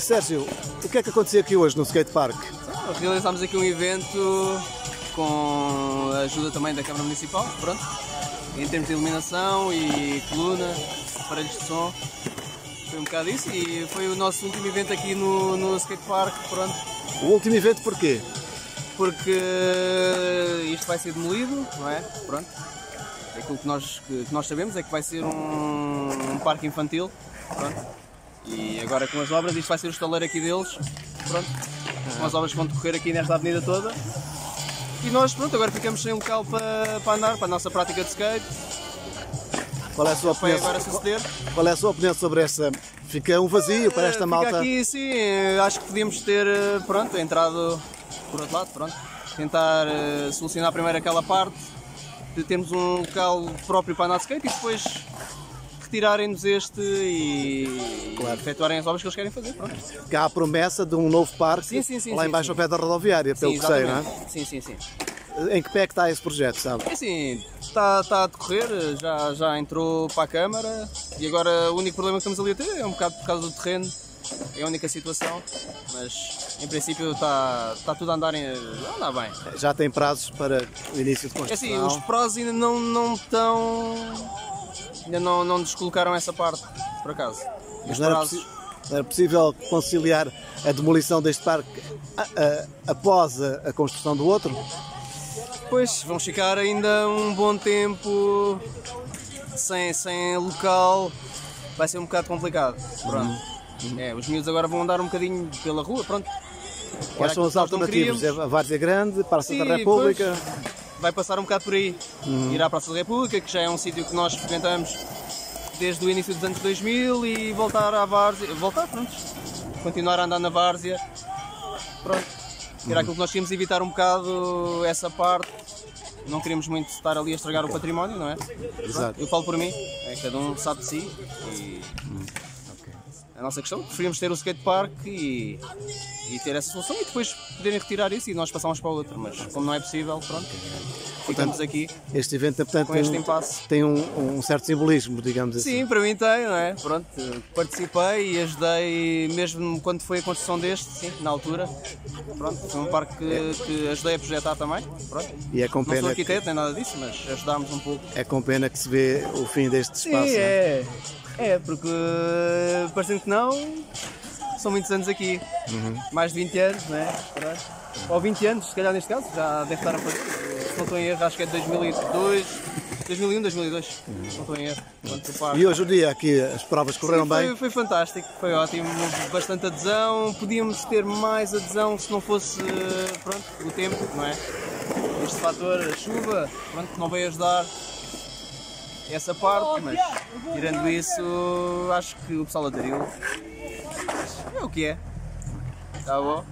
Sérgio, o que é que aconteceu aqui hoje no skatepark? Realizámos aqui um evento com a ajuda também da Câmara Municipal, pronto, em termos de iluminação e coluna, aparelhos de som, foi um bocado isso e foi o nosso último evento aqui no, no skatepark, pronto, O último evento porquê? porque isto vai ser demolido, não é? Pronto. Aquilo que nós, que, que nós sabemos é que vai ser um, um parque infantil, pronto. E agora com as obras, isto vai ser o estaleiro aqui deles, pronto. Com as obras que vão decorrer aqui nesta avenida toda. E nós, pronto, agora ficamos sem local para, para andar, para a nossa prática de skate. Qual é a sua opinião, agora suceder. qual é a sua opinião sobre esta? Fica um vazio para esta Eh, malta. Fica aqui, sim, eh, acho que podíamos ter, eh, pronto, entrado por outro lado, pronto. Tentar solucionar primeiro aquela parte, de termos um local próprio para andar de skate e depois retirarem-nos este e Claro. efetuarem as obras que eles querem fazer, pronto. Que há a promessa de um novo parque Sim, sim, sim, lá sim, embaixo sim. ao pé da rodoviária, pelo Sim, que sei, não exatamente. Sim, sim, sim. é? Em que pé é que está esse projeto, sabe? É Assim, está, está a decorrer, já, já entrou para a Câmara e agora o único problema que estamos ali a ter é um bocado por causa do terreno, é a única situação, mas em princípio está, está tudo a andar, em, a andar bem. Já tem prazos para o início de É assim, construção. os prós ainda não, não estão. Ainda não, não descolocaram essa parte, por acaso. Mas não era, não era possível conciliar a demolição deste parque a- a- após a, a construção do outro? Pois, vão ficar ainda um bom tempo sem, sem local, vai ser um bocado complicado. Pronto. É, os miúdos agora vão andar um bocadinho pela rua, pronto. Quais são as alternativas? É a Várzea Grande, Praça da República? Vai passar um bocado por aí. Ir à Praça da República, que já é um sítio que nós frequentamos desde o início dos anos 2000 e voltar à Várzea. Voltar, pronto. Continuar a andar na Várzea. Pronto. Era aquilo que nós queríamos evitar um bocado essa parte. Não queremos muito estar ali a estragar o património, não é? Exato. Eu falo por mim, é, cada um sabe de si e a nossa questão, preferimos ter o skatepark e, e ter essa solução e depois poderem retirar isso e nós passamos para outra, mas como não é possível, pronto, ficamos aqui. Este evento, portanto, Com tem, este um- impasse. tem um, um certo simbolismo, digamos assim. Sim, para mim tem, não é? Pronto, participei e ajudei mesmo quando foi a construção deste, sim, na altura. Pronto, foi um parque que, que ajudei a projetar também. Pronto. E é com Não sou pena, que, arquiteto nem nada disso, mas ajudámos um pouco. é com pena que se vê o fim deste Sim, espaço. não é? é. É, porque parecendo que não, são muitos anos aqui. Mais de 20 anos, não é? Ou 20 anos, se calhar neste caso, já deve estar a fazer. Se não estou em erro, acho que é de 2002, 2001, 2002. Se não estou em erro. E hoje o dia aqui as provas correram Sim, bem. Foi, foi fantástico, foi ótimo, houve bastante adesão. Podíamos ter mais adesão se não fosse pronto, o tempo, não é? Este fator, a chuva, pronto, não veio ajudar essa parte, mas tirando isso, acho que o pessoal aderiu. É o que é. Tá bom?